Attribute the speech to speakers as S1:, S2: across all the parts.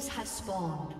S1: Minions have spawned.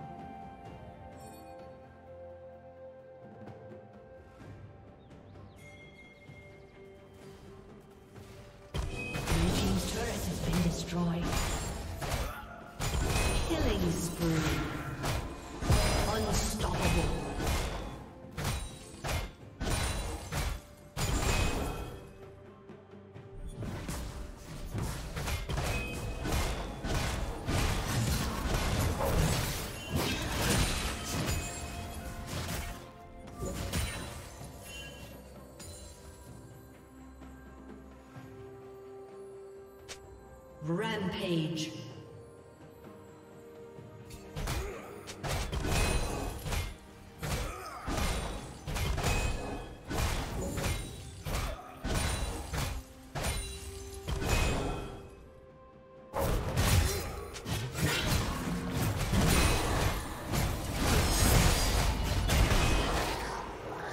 S1: Rampage.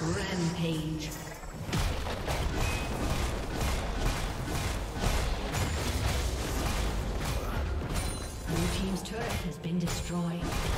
S1: Rampage. Has been destroyed.